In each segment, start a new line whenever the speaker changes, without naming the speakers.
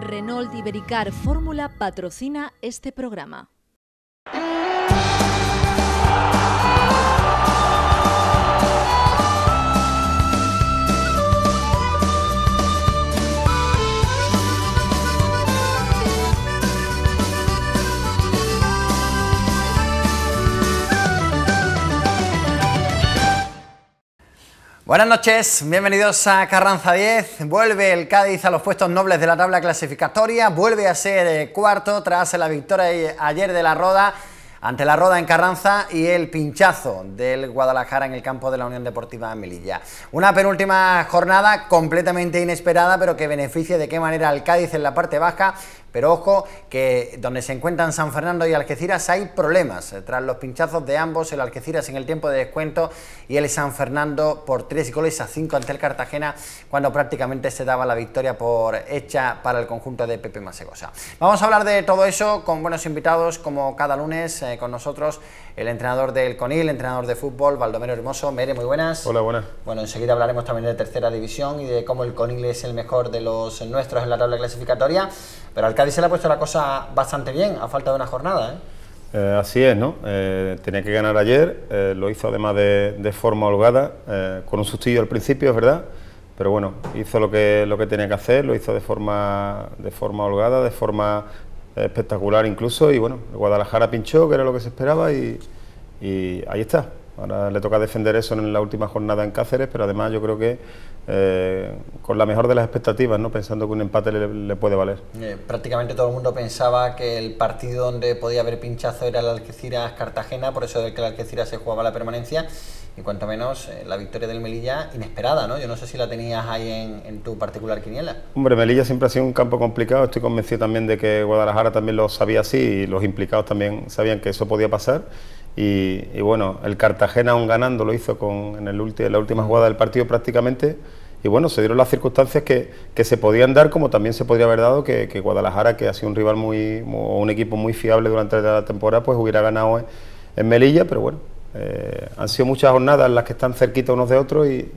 Renault Ibericar Fórmula patrocina este programa.
Buenas noches, bienvenidos a Carranza 10. Vuelve el Cádiz a los puestos nobles de la tabla clasificatoria, vuelve a ser eh, cuarto tras la victoria ayer de la Roda ante la Roda en Carranza y el pinchazo del Guadalajara en el campo de la Unión Deportiva Melilla. Una penúltima jornada completamente inesperada, pero que beneficia de qué manera al Cádiz en la parte baja pero ojo que donde se encuentran San Fernando y Algeciras hay problemas. Eh, tras los pinchazos de ambos, el Algeciras en el tiempo de descuento y el San Fernando por tres goles a cinco ante el Cartagena, cuando prácticamente se daba la victoria por hecha para el conjunto de Pepe Masegosa. Vamos a hablar de todo eso con buenos invitados, como cada lunes, eh, con nosotros el entrenador del CONIL, entrenador de fútbol, Baldomero Hermoso. Mere, muy buenas.
Hola, buenas.
Bueno, enseguida hablaremos también de tercera división y de cómo el CONIL es el mejor de los nuestros en la tabla clasificatoria. Pero al Cádiz se le ha puesto la cosa bastante bien, a falta de una jornada. ¿eh?
Eh, así es, ¿no? Eh, tenía que ganar ayer, lo hizo además de, forma holgada, con un sustillo al principio, es verdad, pero bueno, hizo lo que, lo que tenía que hacer, lo hizo de forma, de forma holgada, de forma espectacular incluso, y bueno, Guadalajara pinchó, que era lo que se esperaba, y ahí está. Ahora le toca defender eso en la última jornada en Cáceres, pero además yo creo que eh, con la mejor de las expectativas, ¿no? pensando que un empate le, puede valer.
Eh, prácticamente todo el mundo pensaba que el partido donde podía haber pinchazo era el Algeciras-Cartagena, por eso de que el Algeciras se jugaba la permanencia, y cuanto menos eh, la victoria del Melilla inesperada, ¿no? Yo no sé si la tenías ahí en, tu particular quiniela.
Hombre, Melilla siempre ha sido un campo complicado, estoy convencido también de que Guadalajara también lo sabía así y los implicados también sabían que eso podía pasar. Y, bueno, el Cartagena aún ganando lo hizo con, en, el en la última jugada del partido prácticamente. Y bueno, se dieron las circunstancias que, se podían dar, como también se podría haber dado que, Guadalajara, que ha sido un rival muy, un equipo muy fiable durante la temporada, pues hubiera ganado en, Melilla, pero bueno, eh, han sido muchas jornadas en las que están cerquita unos de otros y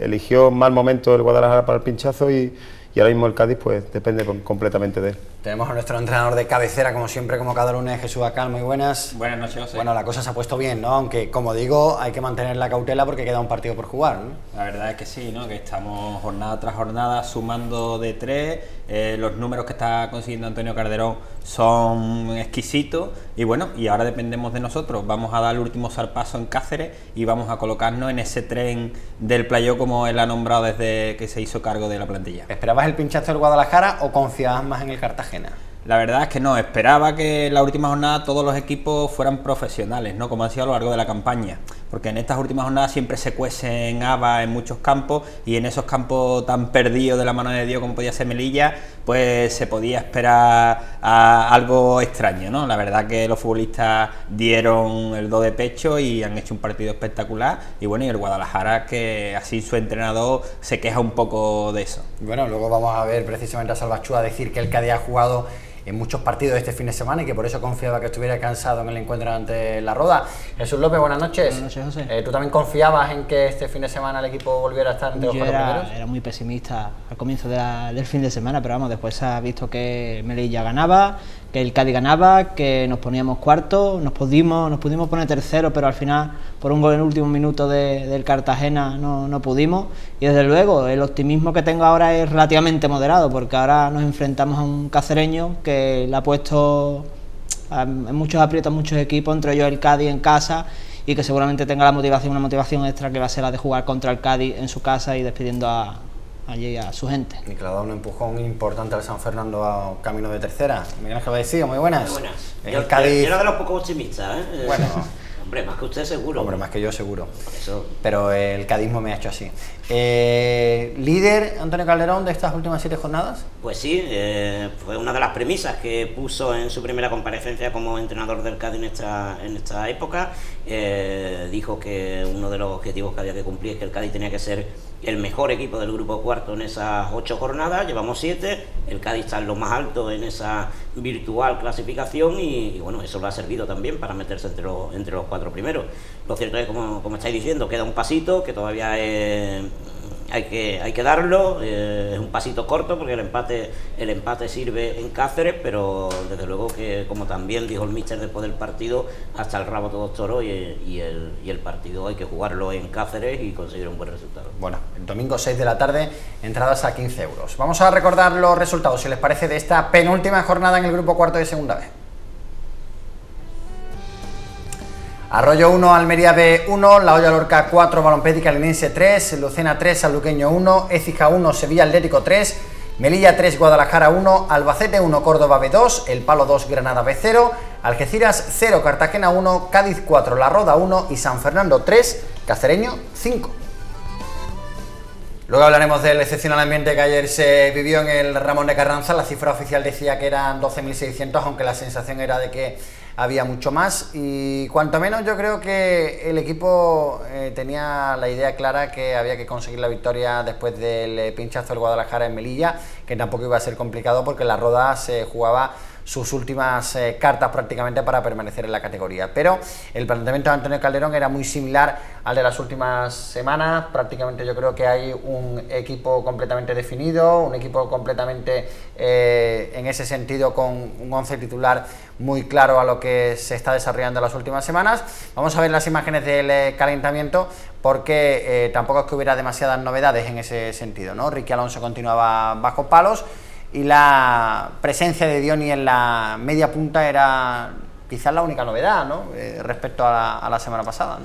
eligió mal momento el Guadalajara para el pinchazo y, y ahora mismo el Cádiz pues depende completamente de él.
Tenemos a nuestro entrenador de cabecera, como siempre, como cada lunes, Jesús Acal, muy buenas.
Buenas noches, José.
Bueno, la cosa se ha puesto bien, ¿no? Aunque, como digo, hay que mantener la cautela porque queda un partido por jugar, ¿no?
La verdad es que sí, ¿no? Que estamos jornada tras jornada sumando de tres, eh, los números que está consiguiendo Antonio Carderón son exquisitos y bueno, y ahora dependemos de nosotros. Vamos a dar el último zarpazo en Cáceres y vamos a colocarnos en ese tren del playo como él ha nombrado desde que se hizo cargo de la plantilla.
¿Esperabas el pinchazo del Guadalajara o confiabas más en el Cartagena?
La verdad es que no, esperaba que en la última jornada todos los equipos fueran profesionales, ¿no? Como han sido a lo largo de la campaña. Porque en estas últimas jornadas siempre se cuecen habas en muchos campos y en esos campos tan perdidos de la mano de Dios como podía ser Melilla, pues se podía esperar algo extraño, ¿no? La verdad que los futbolistas dieron el do de pecho y han hecho un partido espectacular. Y bueno, y el Guadalajara, que así su entrenador se queja un poco de eso.
Bueno, luego vamos a ver precisamente a Salvachúa decir que el Cádiz ha jugado en muchos partidos de este fin de semana y que por eso confiaba que estuviera cansado en el encuentro ante la Roda. Jesús López, buenas noches.
Buenas noches, José.
Eh, ¿Tú también confiabas en que este fin de semana el equipo volviera a estar entre los cuatro
era, Era muy pesimista al comienzo del fin de semana, pero vamos, después se ha visto que Melilla ganaba, que el Cádiz ganaba, que nos poníamos cuarto, nos pudimos, nos pudimos poner tercero, pero al final por un gol en el último minuto del Cartagena no, no, pudimos. Y desde luego el optimismo que tengo ahora es relativamente moderado, porque ahora nos enfrentamos a un cacereño que le ha puesto en muchos aprietos muchos equipos, entre ellos el Cádiz en casa, y que seguramente tenga la motivación, una motivación extra que va a ser la de jugar contra el Cádiz en su casa y despidiendo a, allí a su gente.
Y que le ha dado un empujón importante al San Fernando a camino de tercera. Miguel Ángel Baecillo, muy buenas.
Muy buenas. El Cádiz... Yo era de los pocos optimistas, ¿eh?
Bueno...
Hombre, más que usted seguro.
Hombre, más que yo seguro. Pero el cadismo me ha hecho así. Eh, ¿Líder Antonio Calderón de estas últimas siete jornadas?
Pues sí, eh, fue una de las premisas que puso en su primera comparecencia como entrenador del Cádiz en esta, en esta época. Eh, dijo que uno de los objetivos que había que cumplir es que el Cádiz tenía que ser el mejor equipo del grupo cuarto en esas ocho jornadas, llevamos siete, el Cádiz está en lo más alto en esa virtual clasificación y, bueno, eso lo ha servido también para meterse entre los, entre los cuatro primeros. Lo cierto es, como, como estáis diciendo, queda un pasito, que todavía es hay que, hay que darlo, eh, es un pasito corto porque el empate, el empate sirve en Cáceres, pero desde luego que, como también dijo el míster después del partido, hasta el rabo todos toros y, el, y el partido hay que jugarlo en Cáceres y conseguir un buen resultado.
Bueno, el domingo 6 de la tarde, entradas a 15 euros. Vamos a recordar los resultados, si les parece, de esta penúltima jornada en el grupo cuarto de segunda vez. Arroyo 1, Almería B 1, La Olla Lorca 4, Balompédica Linense 3, Lucena 3, Sanluqueño 1, Écija 1, Sevilla Atlético 3, Melilla 3, Guadalajara 1, Albacete 1, Córdoba B 2, El Palo 2, Granada B 0, Algeciras 0, Cartagena 1, Cádiz 4, La Roda 1 y San Fernando 3, Cacereño 5. Luego hablaremos del excepcional ambiente que ayer se vivió en el Ramón de Carranza. La cifra oficial decía que eran 12.600, aunque la sensación era de que había mucho más y cuanto menos yo creo que el equipo eh, tenía la idea clara que había que conseguir la victoria después del eh, pinchazo del Guadalajara en Melilla, que tampoco iba a ser complicado porque la roda se jugaba sus últimas eh, cartas prácticamente para permanecer en la categoría. Pero el planteamiento de Antonio Calderón era muy similar al de las últimas semanas. Prácticamente yo creo que hay un equipo completamente definido, un equipo completamente eh, en ese sentido con un once titular muy claro a lo que se está desarrollando en las últimas semanas. Vamos a ver las imágenes del eh, calentamiento porque tampoco es que hubiera demasiadas novedades en ese sentido. ¿no? Ricky Alonso continuaba bajo palos y la presencia de Dioni en la media punta era quizás la única novedad ¿no? Eh, respecto a la, semana pasada.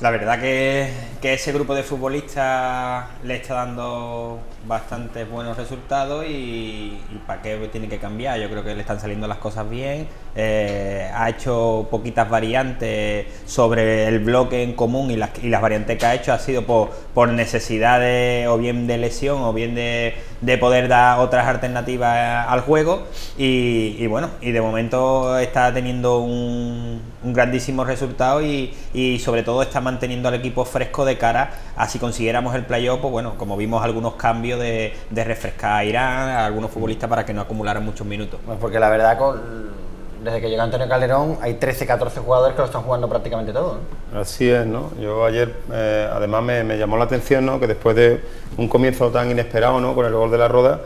La verdad que, ese grupo de futbolistas le está dando bastantes buenos resultados y, para qué tiene que cambiar. Yo creo que le están saliendo las cosas bien. Eh, ha hecho poquitas variantes sobre el bloque en común y las, y las variantes que ha hecho ha sido por, por necesidades o bien de lesión o bien de, de poder dar otras alternativas al juego y, bueno, y de momento está teniendo un, grandísimo resultado y, y, sobre todo está manteniendo al equipo fresco de cara a si consiguiéramos el playoff, pues bueno, como vimos algunos cambios de, de refrescar a Irán, a algunos futbolistas para que no acumularan muchos minutos.
Pues porque la verdad con desde que llegó Antonio Calderón hay 13, 14 jugadores que lo están jugando prácticamente todo.
Así es, ¿no? Yo ayer, eh, además, me, llamó la atención, ¿no? Que después de un comienzo tan inesperado, ¿no? Con el gol de la Roda,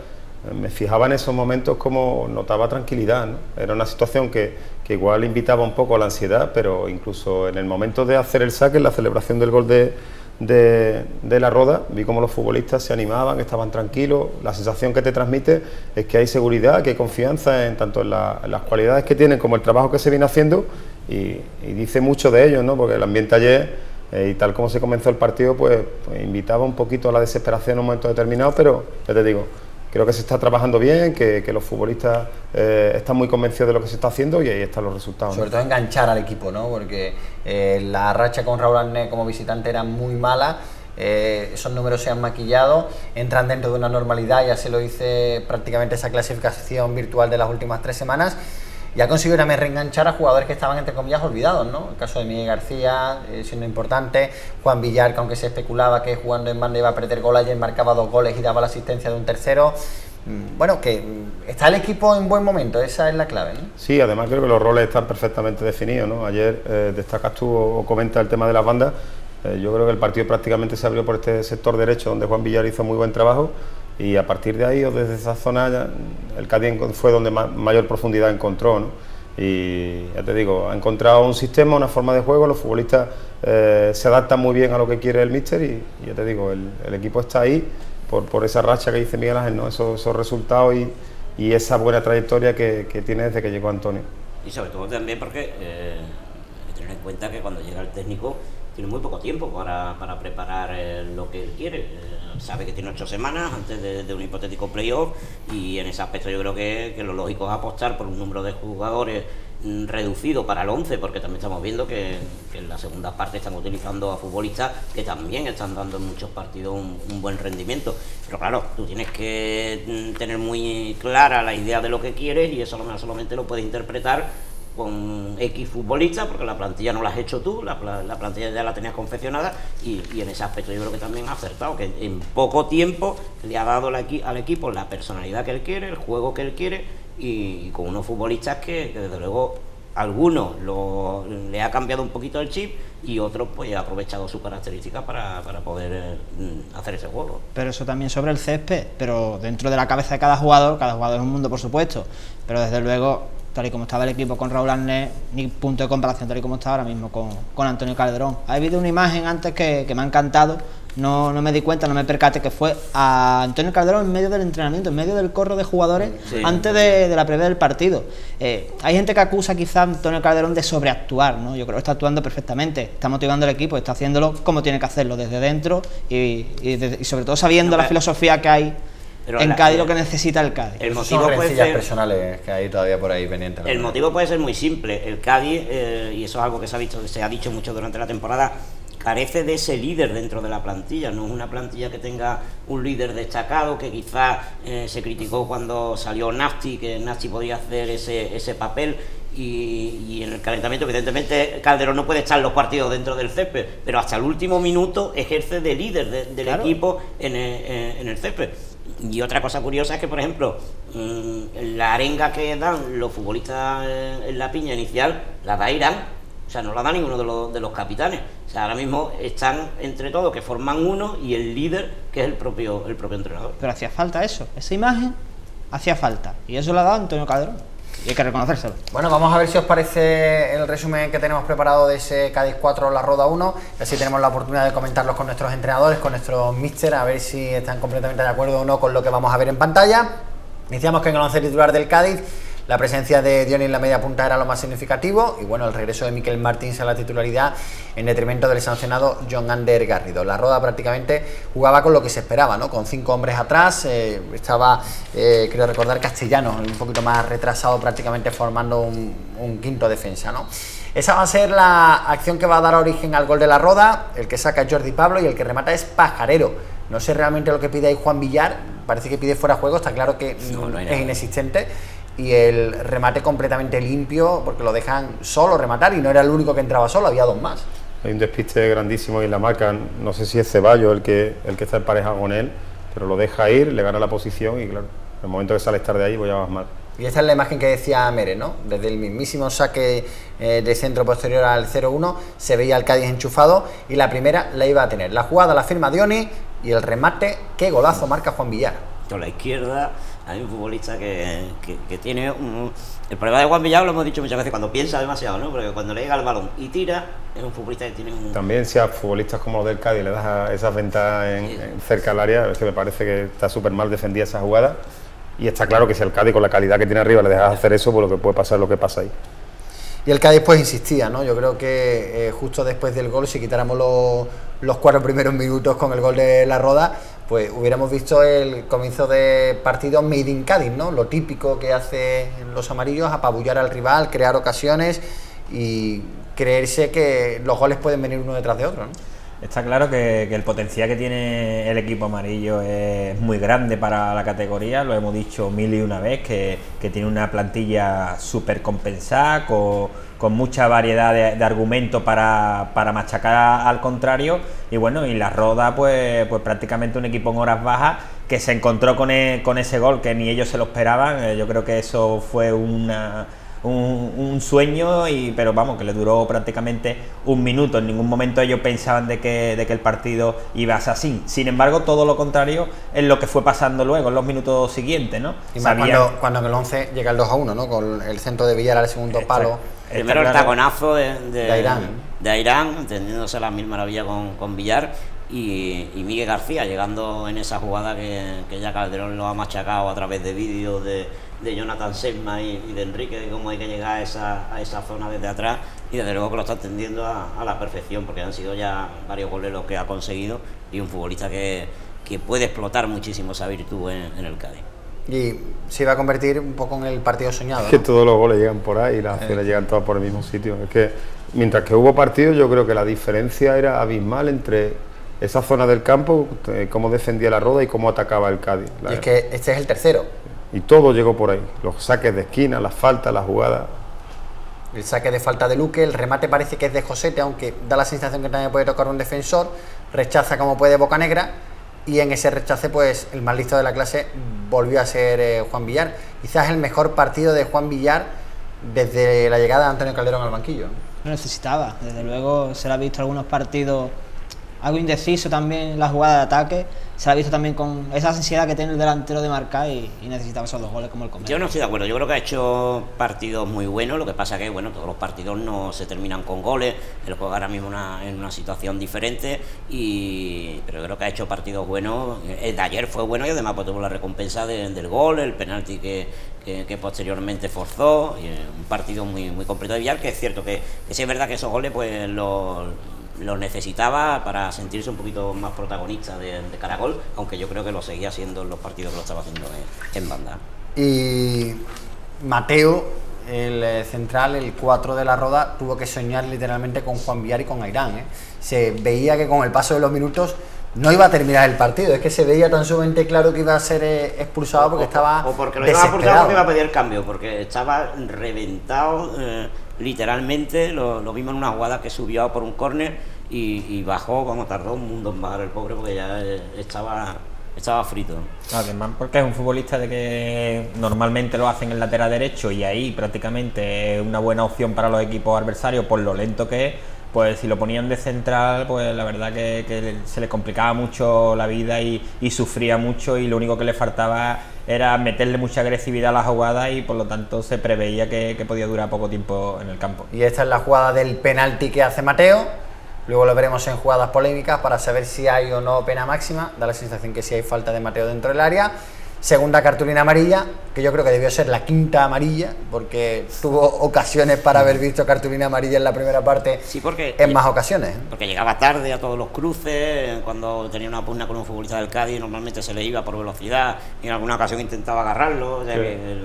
eh, me fijaba en esos momentos como notaba tranquilidad. Era una situación que, que, igual invitaba un poco a la ansiedad, pero incluso en el momento de hacer el saque, en la celebración del gol de de, la roda, vi cómo los futbolistas se animaban, estaban tranquilos, la sensación que te transmite es que hay seguridad, que hay confianza en tanto en, las cualidades que tienen como el trabajo que se viene haciendo y, dice mucho de ellos, ¿no? porque el ambiente ayer eh, y tal como se comenzó el partido pues, pues, invitaba un poquito a la desesperación en un momento determinado, pero ya te digo, creo que se está trabajando bien, que, los futbolistas eh, están muy convencidos de lo que se está haciendo y ahí están los resultados.
Sobre todo enganchar al equipo, ¿no? Porque eh, la racha con Raúl Arné como visitante era muy mala. Eh, esos números se han maquillado, entran dentro de una normalidad, ya se lo hice prácticamente esa clasificación virtual de las últimas tres semanas y ha conseguido también reenganchar a jugadores que estaban entre comillas olvidados, ¿no? El caso de Miguel García eh, siendo importante, Juan Villar, que aunque se especulaba que jugando en banda iba a perder gol, ayer marcaba dos goles y daba la asistencia de un tercero. Mm, bueno, que mm, está el equipo en buen momento, esa es la clave, ¿no?
Sí, además creo que los roles están perfectamente definidos, ¿no? Ayer eh, destacas tú o comentas el tema de las bandas. Eh, yo creo que el partido prácticamente se abrió por este sector derecho, donde Juan Villar hizo muy buen trabajo y a partir de ahí o desde esa zona el Cádiz fue donde mayor profundidad encontró. ¿no? Y ya te digo, ha encontrado un sistema, una forma de juego, los futbolistas eh, se adaptan muy bien a lo que quiere el míster y, ya te digo, el, equipo está ahí por, por, esa racha que dice Miguel Ángel, ¿no? esos, resultados y, y, esa buena trayectoria que, que, tiene desde que llegó Antonio.
Y sobre todo también porque eh, hay que tener en cuenta que cuando llega el técnico tiene muy poco tiempo para, para preparar eh, lo que él quiere. Eh, sabe que tiene ocho semanas antes de, un hipotético playoff y en ese aspecto yo creo que, que, lo lógico es apostar por un número de jugadores mm, reducido para el 11 porque también estamos viendo que, en la segunda parte están utilizando a futbolistas que también están dando en muchos partidos un, buen rendimiento pero claro, tú tienes que mm, tener muy clara la idea de lo que quieres y eso solamente lo puedes interpretar con X futbolistas, porque la plantilla no la has hecho tú, la, plantilla ya la tenías confeccionada y, en ese aspecto yo creo que también ha acertado, que en poco tiempo le ha dado al equipo la personalidad que él quiere, el juego que él quiere y, con unos futbolistas que, desde luego algunos lo, le ha cambiado un poquito el chip y otros pues ha aprovechado sus características para, para poder mm, hacer ese juego.
Pero eso también sobre el césped, pero dentro de la cabeza de cada jugador, cada jugador es un mundo por supuesto, pero desde luego, tal y como estaba el equipo con Raúl Arnés, ni punto de comparación tal y como está ahora mismo con, con Antonio Calderón. Ha habido una imagen antes que, que me ha encantado, no, no me di cuenta, no me percate que fue a Antonio Calderón en medio del entrenamiento, en medio del corro de jugadores
Sí.
antes de, de la previa del partido. Eh, hay gente que acusa quizá a Antonio Calderón de sobreactuar, ¿no? Yo creo que está actuando perfectamente, está motivando al equipo, está haciéndolo como tiene que hacerlo, desde dentro y, y de- y sobre todo sabiendo
No,
la
pero-
filosofía que hay
pero
en
la-
Cádiz, lo que necesita el Cádiz.
El
Son
motivo puede
rencillas
ser...
personales que hay todavía por ahí pendientes.
El
verdad.
motivo puede ser muy simple. El Cádiz, eh, y eso es algo que se ha, visto, se ha dicho mucho durante la temporada, carece de ese líder dentro de la plantilla. No es una plantilla que tenga un líder destacado, que quizás eh, se criticó cuando salió Nafti, que Nafti podía hacer ese, ese papel. Y, y en el calentamiento, evidentemente, Calderón no puede echar los partidos dentro del césped, pero hasta el último minuto ejerce de líder de- del
Claro.
equipo en el, en el césped. Y otra cosa curiosa es que, por ejemplo, mm, la arenga que dan los futbolistas en la piña inicial la da Irán, o sea, no la da ninguno de los, de los capitanes. O sea, ahora mismo están entre todos que forman uno y el líder que es el propio, el propio entrenador.
Pero hacía falta eso, esa imagen hacía falta. Y eso lo ha dado Antonio Calderón. Y hay que reconocérselo.
Bueno, vamos a ver si os parece el resumen que tenemos preparado de ese Cádiz 4, La Roda 1. Y así tenemos la oportunidad de comentarlos con nuestros entrenadores, con nuestros míster, a ver si están completamente de acuerdo o no con lo que vamos a ver en pantalla. Iniciamos en el once titular del Cádiz la presencia de Diony en la media punta era lo más significativo y bueno, el regreso de Miquel Martins a la titularidad en detrimento del sancionado John Ander Garrido. La Roda prácticamente jugaba con lo que se esperaba, ¿no? Con cinco hombres atrás, eh, estaba, eh, creo recordar, Castellano, un poquito más retrasado prácticamente formando un, un quinto defensa, ¿no? Esa va a ser la acción que va a dar origen al gol de la Roda, el que saca Jordi Pablo y el que remata es Pajarero. No sé realmente lo que pide ahí Juan Villar, parece que pide fuera juego, está claro que
No, no hay
es
nada.
inexistente y el remate completamente limpio porque lo dejan solo rematar y no era el único que entraba solo, había dos más.
Hay un despiste grandísimo y la marca, no sé si es Ceballos el que, el que está en pareja con él, pero lo deja ir, le gana la posición y claro, en el momento que sale estar de ahí voy a vas mal.
Y esta es la imagen que decía Mere, ¿no? Desde el mismísimo saque eh, de centro posterior al 0-1 se veía al Cádiz enchufado y la primera la iba a tener. La jugada la firma Dioni y el remate, qué golazo marca Juan Villar.
Con la izquierda hay un futbolista que, que- que tiene un... El problema de Juan Villar lo hemos dicho muchas veces, cuando piensa demasiado, ¿no? Porque cuando le llega el balón y tira, es un futbolista que tiene un...
También si a futbolistas como los del Cádiz le das a esas ventajas en, en cerca del área, es que me parece que está súper mal defendida esa jugada. Y está claro que si al Cádiz con la calidad que tiene arriba le dejas hacer eso, pues lo que puede pasar es lo que pasa ahí.
Y el Cádiz pues insistía, ¿no? Yo creo que eh, justo después del gol, si quitáramos los, los cuatro primeros minutos con el gol de la Roda, pues hubiéramos visto el comienzo de partido made in Cádiz, ¿no? Lo típico que hacen los amarillos, apabullar al rival, crear ocasiones y creerse que los goles pueden venir uno detrás de otro, ¿no?
Está claro que, el potencial que tiene el equipo amarillo es muy grande para la categoría, lo hemos dicho mil y una vez, que, tiene una plantilla súper compensada, con mucha variedad de, argumentos para, para machacar al contrario, y bueno, y la Roda pues, pues prácticamente un equipo en horas bajas que se encontró con, e- con ese gol que ni ellos se lo esperaban, eh, yo creo que eso fue una un, un sueño, y, pero vamos, que le duró prácticamente un minuto. En ningún momento ellos pensaban de que, de que el partido iba a ser así. Sin embargo, todo lo contrario es lo que fue pasando luego, en los minutos siguientes, ¿no?
Y más
Sabían-
cuando, cuando en el 11 llega el 2 a 1, ¿no? Con el centro de Villar al segundo
Exacto.
palo.
Primero el taconazo de, de,
De Airán.
de Airán, entendiéndose las mil maravillas con, con Villar, y, y Miguel García llegando en esa jugada que, que ya Calderón lo ha machacado a través de vídeos de, de Jonathan Sesma y, y de Enrique, de cómo hay que llegar a esa, a esa zona desde atrás, y desde luego que lo está atendiendo a, a la perfección, porque han sido ya varios goles los que ha conseguido, y un futbolista que, que puede explotar muchísimo esa virtud en, en el Cádiz.
Y se iba a convertir un poco en el partido soñado.
Es que
¿no?
todos los goles llegan por ahí y las acciones llegan todas por el mismo sitio. Es que mientras que hubo partidos, yo creo que la diferencia era abismal entre esa zona del campo, eh, cómo defendía la roda y cómo atacaba el Cádiz.
Y es que este es el tercero.
Y todo llegó por ahí. Los saques de esquina, las faltas, las jugadas.
El saque de falta de Luque, el remate parece que es de Josete, aunque da la sensación que también puede tocar un defensor, rechaza como puede Boca Negra y en ese rechace pues el más listo de la clase volvió a ser eh, Juan Villar. Quizás el mejor partido de Juan Villar desde la llegada de Antonio Calderón al banquillo.
Lo necesitaba, desde luego se le ha visto algunos partidos algo indeciso también en la jugada de ataque. Se ha visto también con esa ansiedad que tiene el delantero de marcar y, necesitaba esos dos goles como el comer.
Yo no estoy de acuerdo, yo creo que ha hecho partidos muy buenos, lo que pasa que bueno, todos los partidos no se terminan con goles, él juega ahora mismo en una situación diferente, y, pero creo que ha hecho partidos buenos, el de ayer fue bueno y además pues, tuvo la recompensa del gol, el penalti que, que, posteriormente forzó, y un partido muy, muy completo de Villar, que es cierto que, que es verdad que esos goles pues los lo necesitaba para sentirse un poquito más protagonista de, Caracol, aunque yo creo que lo seguía haciendo en los partidos que lo estaba haciendo en, banda.
Y Mateo, el eh, central, el 4 de la roda, tuvo que soñar literalmente con Juan Villar y con Airán. ¿eh? Se veía que con el paso de los minutos no iba a terminar el partido, es que se veía tan sumamente claro que iba a ser eh, expulsado porque estaba.
O porque lo iba a porque iba a pedir el cambio, porque estaba reventado literalmente, lo, vimos en una jugada que subió por un córner y, bajó, como tardó un mundo en bajar el pobre porque ya eh, estaba estaba frito.
Además, porque es un futbolista de que normalmente lo hacen en lateral derecho y ahí prácticamente es una buena opción para los equipos adversarios por lo lento que es. Pues si lo ponían de central, pues la verdad que, se le complicaba mucho la vida y, sufría mucho y lo único que le faltaba era meterle mucha agresividad a la jugada y por lo tanto se preveía que, podía durar poco tiempo en el campo.
Y esta es la jugada del penalti que hace Mateo Luego lo veremos en jugadas polémicas para saber si hay o no pena máxima. Da la sensación que sí hay falta de Mateo dentro del área. Segunda cartulina amarilla, que yo creo que debió ser la quinta amarilla, porque tuvo ocasiones para haber visto cartulina amarilla en la primera parte
sí, porque,
en más ocasiones.
Porque llegaba tarde a todos los cruces, cuando tenía una pugna con un futbolista del Cádiz, normalmente se le iba por velocidad y en alguna ocasión intentaba agarrarlo.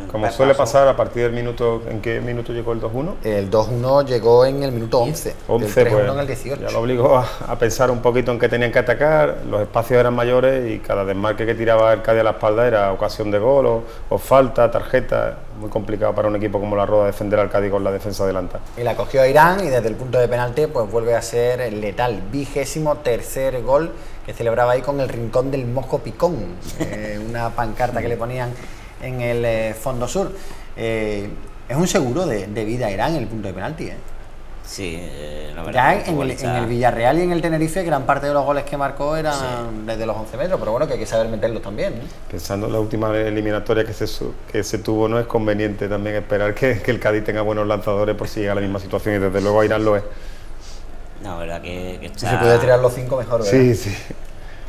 Como suele pasar a partir del minuto, ¿en qué minuto llegó el 2-1?
El 2-1 llegó en el minuto 11.
11 el pues, en el 18. Ya lo obligó a, pensar un poquito en qué tenían que atacar, los espacios eran mayores y cada desmarque que tiraba el Cádiz a la espalda era ocasión de gol o, falta, tarjeta. Muy complicado para un equipo como la Roda defender al Cádiz con la defensa adelanta.
Y la cogió a Irán y desde el punto de penalti pues vuelve a ser letal. Vigésimo tercer gol que celebraba ahí con el rincón del Mojo Picón, eh, una pancarta que le ponían en el eh, fondo sur. Eh, es un seguro de, de, vida Irán en el punto de penalti.
Sí, eh,
la verdad. Ya en, el, Villarreal y en el Tenerife, gran parte de los goles que marcó eran desde los 11 metros, pero bueno, que hay que saber meterlos también.
Pensando en la última eliminatoria que se, que se tuvo, no es conveniente también esperar que, el Cádiz tenga buenos lanzadores por si llega a la misma situación y desde luego Irán lo es.
No, verdad que,
Si se puede tirar los cinco mejor, ¿verdad?
Sí, sí.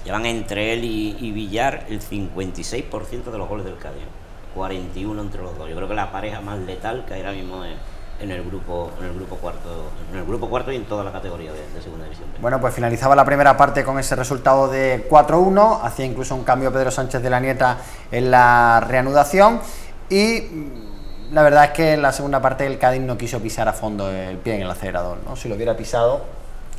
Llevan entre él y, Villar el 56% de los goles del Cádiz. 41 entre los dos. Yo creo que la pareja más letal que ahora mismo es en el grupo en el grupo cuarto en el grupo cuarto y en toda la categoría de, segunda división
bueno pues finalizaba la primera parte con ese resultado de 4-1 hacía incluso un cambio Pedro Sánchez de la Nieta en la reanudación y mm, la verdad es que en la segunda parte el Cádiz no quiso pisar a fondo el pie en el acelerador ¿no? si lo hubiera pisado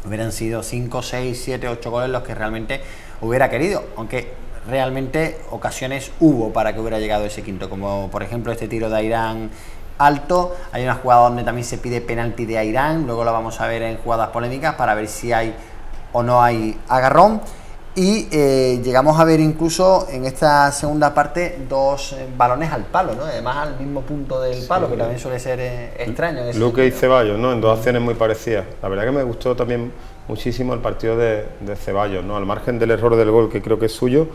hubieran sido 5, 6, 7, 8 goles los que realmente hubiera querido aunque realmente ocasiones hubo para que hubiera llegado ese quinto como por ejemplo este tiro de Irán alto. Hay una jugada donde también se pide penalti de Irán, luego la vamos a ver en jugadas polémicas para ver si hay o no hay agarrón. Y eh, llegamos a ver incluso en esta segunda parte dos eh, balones al palo, ¿no? además al mismo punto del palo, que también suele ser eh, extraño.
Luque y Ceballos, ¿no? en dos acciones muy parecidas. La verdad que me gustó también muchísimo el partido de, de Ceballos, ¿no? al margen del error del gol que creo que es suyo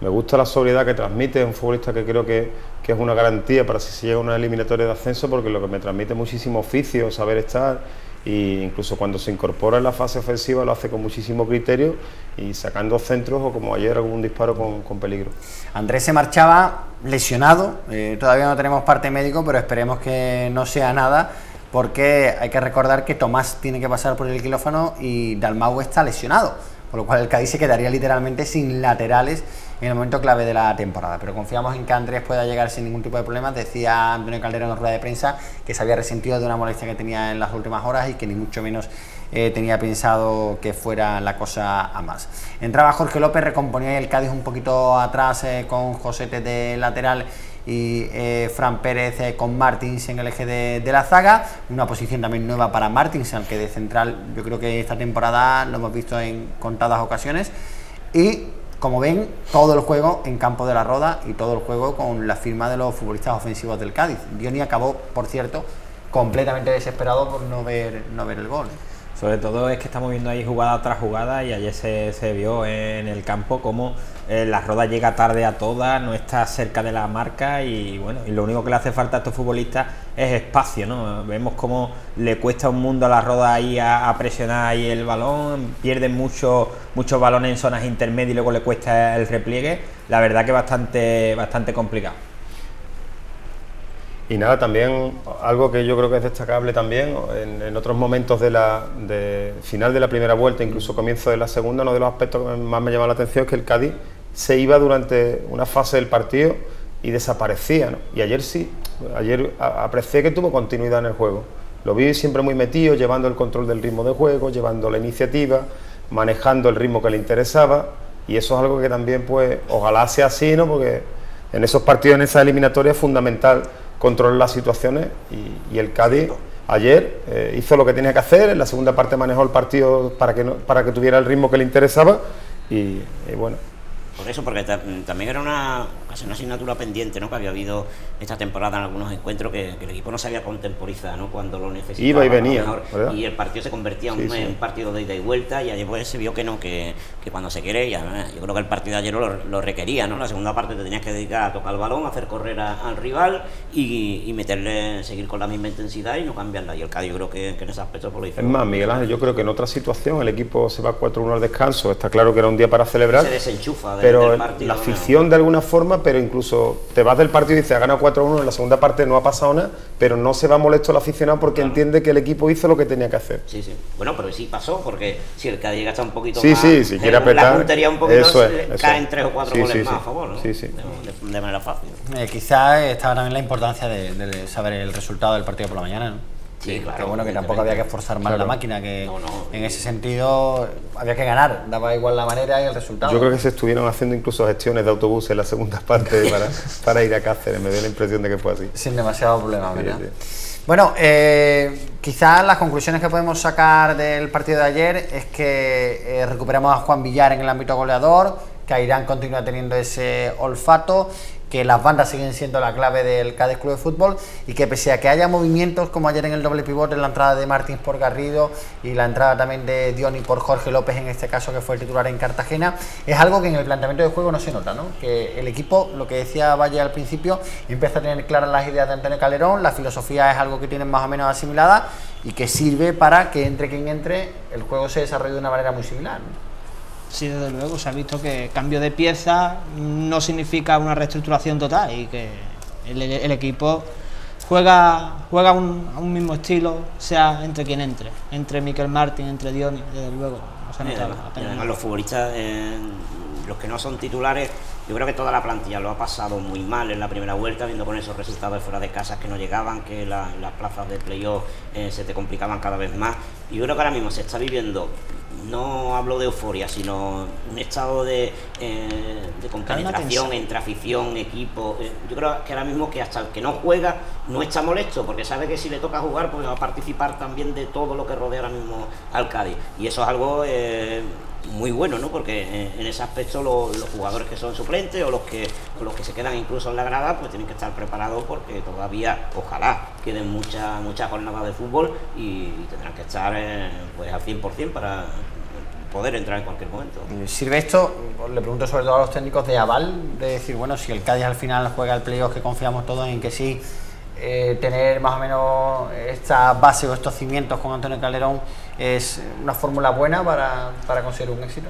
me gusta la sobriedad que transmite, es un futbolista que creo que, es una garantía para si se llega a una eliminatoria de ascenso, porque lo que me transmite muchísimo oficio, saber estar, e incluso cuando se incorpora en la fase ofensiva lo hace con muchísimo criterio y sacando centros o como ayer algún disparo con, peligro.
Andrés se marchaba lesionado, eh, todavía no tenemos parte médico, pero esperemos que no sea nada porque hay que recordar que Tomás tiene que pasar por el quirófano y Dalmau está lesionado, por lo cual el Cádiz se quedaría literalmente sin laterales en el momento clave de la temporada. Pero confiamos en que Andrés pueda llegar sin ningún tipo de problemas. Decía Antonio Calderón en rueda de prensa que se había resentido de una molestia que tenía en las últimas horas y que ni mucho menos eh, tenía pensado que fuera la cosa a más. Entraba Jorge López, recomponía el Cádiz un poquito atrás eh, con Josete de lateral y eh, Fran Pérez con Martins en el eje de, la zaga, una posición también nueva para Martins, aunque de central yo creo que esta temporada lo hemos visto en contadas ocasiones, y como ven, todo el juego en campo de la Roda y todo el juego con la firma de los futbolistas ofensivos del Cádiz. Dioni acabó, por cierto, completamente desesperados por no ver, no ver el gol.
Sobre todo es que estamos viendo ahí jugada tras jugada y ayer se, se vio en el campo como eh, la roda llega tarde a todas, no está cerca de la marca y bueno, y lo único que le hace falta a estos futbolistas es espacio, ¿no? Vemos cómo le cuesta un mundo a la roda ahí a, presionar ahí el balón, pierden muchos muchos balones en zonas intermedias y luego le cuesta el repliegue, la verdad que bastante, bastante complicado.
Y nada, también algo que yo creo que es destacable también, en, otros momentos de la final de la primera vuelta, incluso comienzo de la segunda, uno de los aspectos que más me llama la atención es que el Cádiz se iba durante una fase del partido y desaparecía. Y ayer sí, ayer aprecié que tuvo continuidad en el juego. Lo vi siempre muy metido, llevando el control del ritmo de juego, llevando la iniciativa, manejando el ritmo que le interesaba. Y eso es algo que también, pues, ojalá sea así, ¿no? Porque en esos partidos, en esa eliminatoria es fundamental controlar las situaciones y, el Cádiz ayer eh, hizo lo que tenía que hacer, en la segunda parte manejó el partido para que, para que tuviera el ritmo que le interesaba y bueno,
por eso, porque también era una, una asignatura pendiente, ¿no? Que había habido esta temporada en algunos encuentros que, el equipo no sabía contemporizar, ¿no? Cuando lo necesitaba.
Iba y venía.
y el partido se convertía en un partido de ida y vuelta y ayer pues se vio que no, que, cuando se quiere, ya, yo creo que el partido de ayer lo, requería, ¿no? La segunda parte te tenías que dedicar a tocar el balón, hacer correr al rival y, meterle, seguir con la misma intensidad y no cambiarla. Y el Cádiz yo creo que, en ese aspecto por lo hizo.
Es más, Miguel Ángel, yo creo que en otra situación el equipo se va 4-1 al descanso, está claro que era un día para celebrar.
Se desenchufa
pero la afición de alguna forma, pero incluso te vas del partido y dices, ha ganado 4-1, en la segunda parte no ha pasado nada, pero no se va molesto el aficionado porque entiende que el equipo hizo lo que tenía que hacer.
Sí, sí. Bueno, pero sí pasó, porque si el Cádiz está un poquito
sí,
más...
Sí, si quiere apretar...
La puntería un poquito eso es, caen tres o cuatro goles más a favor, ¿no?
Sí, sí.
De, manera fácil.
Eh, quizás estaba también la importancia de, de saber el resultado del partido por la mañana, ¿no? Sí, claro. Que bueno, que tampoco había que forzar más la máquina, que en ese sentido había que ganar, daba igual la manera y el resultado.
Yo creo que se estuvieron haciendo incluso gestiones de autobús en la segunda parte para, para ir a Cáceres, me dio la impresión de que fue así.
Sin demasiado problema, ¿verdad? Bueno, eh, quizás las conclusiones que podemos sacar del partido de ayer es que eh, recuperamos a Juan Villar en el ámbito goleador, que Airán continúa teniendo ese olfato que las bandas siguen siendo la clave del Cádiz Club de Fútbol y que pese a que haya movimientos como ayer en el doble pivote, la entrada de Martins por Garrido y la entrada también de Dioni por Jorge López en este caso que fue el titular en Cartagena, es algo que en el planteamiento de juego no se nota, ¿no? que el equipo, lo que decía Valle al principio, empieza a tener claras las ideas de Antonio Calderón, la filosofía es algo que tienen más o menos asimilada y que sirve para que entre quien entre el juego se desarrolle de una manera muy similar.
Sí, desde luego, se ha visto que cambio de pieza no significa una reestructuración total y que el, equipo juega, juega un, mismo estilo, sea entre quien entre, entre Miquel Martín, entre Dioni, desde luego.
además, los futbolistas, eh, los que no son titulares, yo creo que toda la plantilla lo ha pasado muy mal en la primera vuelta, viendo con esos resultados fuera de casas que no llegaban, que las plazas de playoff eh, se te complicaban cada vez más. Y yo creo que ahora mismo se está viviendo no hablo de euforia, sino un estado de, eh, de compenetración entre afición, equipo. Eh, yo creo que ahora mismo que hasta el que no juega no está molesto, porque sabe que si le toca jugar, pues va a participar también de todo lo que rodea ahora mismo al Cádiz. Y eso es algo eh, muy bueno, ¿no? Porque en ese aspecto los, jugadores que son suplentes o los que los que se quedan incluso en la grada, pues tienen que estar preparados porque todavía, ojalá, queden muchas muchas jornadas de fútbol y, tendrán que estar pues al 100% para poder entrar en cualquier momento.
¿Sirve esto? Le pregunto sobre todo a los técnicos de aval, de decir, bueno, si el Cádiz al final juega el playoff, que confiamos todos en que sí, eh, tener más o menos esta base o estos cimientos con Antonio Calderón es una fórmula buena para, para conseguir un éxito.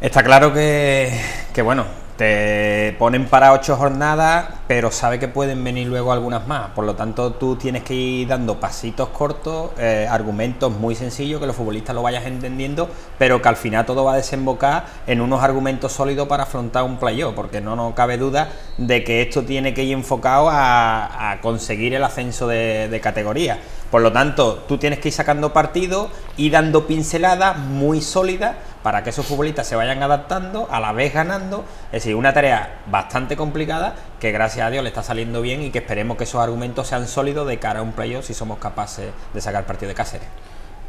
Está claro que, que bueno, te ponen para ocho jornadas, pero sabe que pueden venir luego algunas más. Por lo tanto, tú tienes que ir dando pasitos cortos, eh, argumentos muy sencillos, que los futbolistas lo vayas entendiendo, pero que al final todo va a desembocar en unos argumentos sólidos para afrontar un playoff, porque no nos cabe duda de que esto tiene que ir enfocado a, conseguir el ascenso de, de categoría. Por lo tanto, tú tienes que ir sacando partido y dando pinceladas muy sólidas para que esos futbolistas se vayan adaptando, a la vez ganando. Es decir, una tarea bastante complicada que gracias a Dios le está saliendo bien y que esperemos que esos argumentos sean sólidos de cara a un playoff si somos capaces de sacar partido de Cáceres.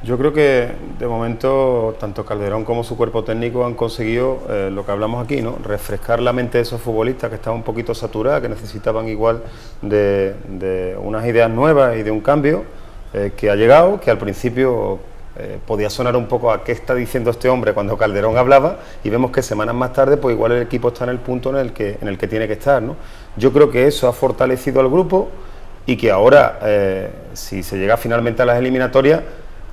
Yo creo que de momento tanto Calderón como su cuerpo técnico han conseguido eh, lo que hablamos aquí, ¿no? refrescar la mente de esos futbolistas que estaban un poquito saturados, que necesitaban igual de, unas ideas nuevas y de un cambio eh, que ha llegado, que al principio eh, podía sonar un poco a qué está diciendo este hombre cuando Calderón hablaba y vemos que semanas más tarde pues igual el equipo está en el punto en el que, en el que tiene que estar. ¿no? Yo creo que eso ha fortalecido al grupo y que ahora, eh, si se llega finalmente a las eliminatorias,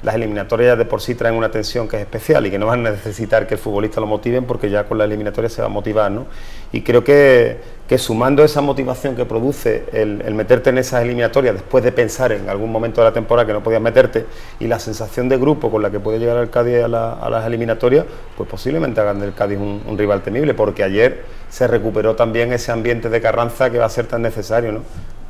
las eliminatorias de por sí traen una tensión que es especial y que no van a necesitar que el futbolista lo motiven porque ya con la eliminatoria se va a motivar. ¿no? Y creo que, que sumando esa motivación que produce el, meterte en esas eliminatorias después de pensar en algún momento de la temporada que no podías meterte y la sensación de grupo con la que puede llegar el Cádiz a, las eliminatorias, pues posiblemente hagan del Cádiz un, rival temible porque ayer se recuperó también ese ambiente de Carranza que va a ser tan necesario. ¿no?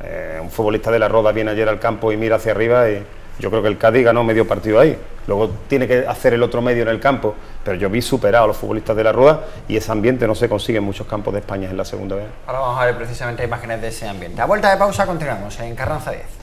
Eh, un futbolista de la Roda viene ayer al campo y mira hacia arriba y yo creo que el Cádiz ganó medio partido ahí. Luego tiene que hacer el otro medio en el campo. Pero yo vi superado a los futbolistas de la Rueda y ese ambiente no se consigue en muchos campos de España en la segunda vez.
Ahora vamos a ver precisamente imágenes de ese ambiente. A vuelta de pausa continuamos en Carranza 10.